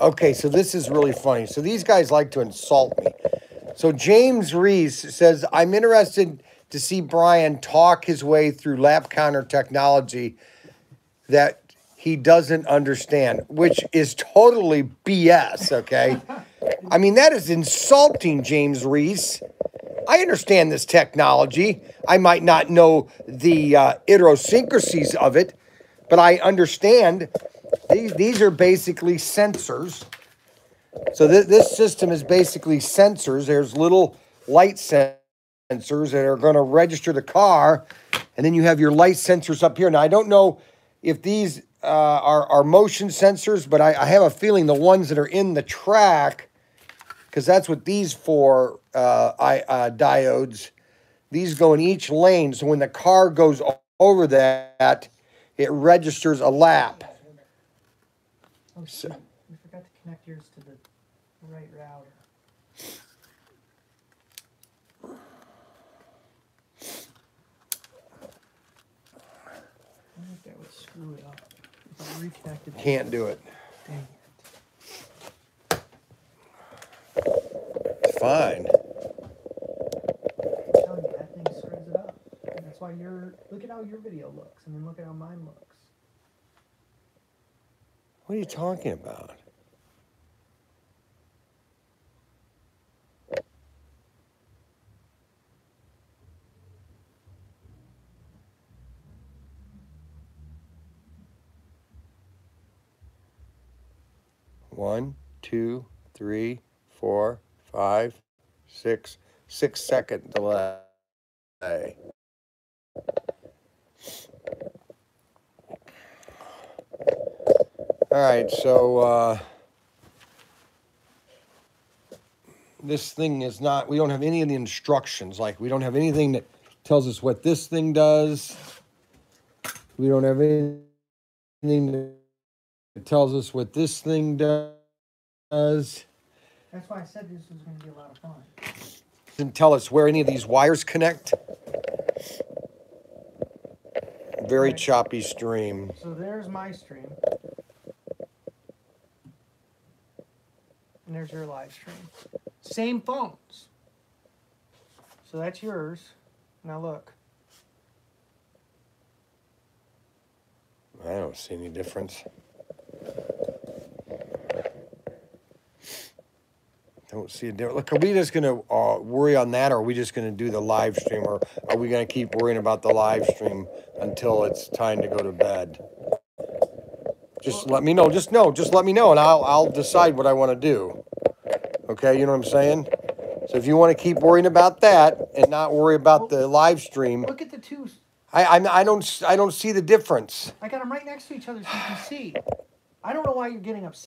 Okay, so this is really funny. So these guys like to insult me. So James Reese says, I'm interested to see Brian talk his way through lap counter technology that he doesn't understand, which is totally BS, okay? I mean, that is insulting, James Reese. I understand this technology. I might not know the uh, idiosyncrasies of it, but I understand these, these are basically sensors. So th- this system is basically sensors. There's little light sensors that are going to register the car, and then you have your light sensors up here. Now I don't know if these uh, are are motion sensors, but I, I have a feeling the ones that are in the track, because that's what these four uh, I, uh, diodes. These go in each lane, so when the car goes over that, it registers a lap. Oh, shoot. We forgot to connect yours to the right router. I think that would screw it up. If I reconnected. Can't do it. Dang it. It's fine. I'm telling you, that thing screws it up. And that's why your look at how your video looks, and then look at how mine looks. What are you talking about? One, two, three, four, five, six, six second delay. All right, so uh, this thing is not, we don't have any of the instructions. Like, we don't have anything that tells us what this thing does. We don't have anything that tells us what this thing does. That's why I said this was going to be a lot of fun. Doesn't tell us where any of these wires connect. Very choppy stream. So there's my stream. And there's your live stream. Same phones. So that's yours. Now look. I don't see any difference. Don't see a difference. Look, are we just gonna uh, worry on that, or are we just gonna do the live stream, or are we gonna keep worrying about the live stream until it's time to go to bed? Just let me know. Just know. Just let me know, and I'll I'll decide what I want to do. Okay, you know what I'm saying? So if you want to keep worrying about that and not worry about the live stream, Look at the two. I I'm, I don't s- I don't see the difference. I got them right next to each other so you can see. I don't know why you're getting upset.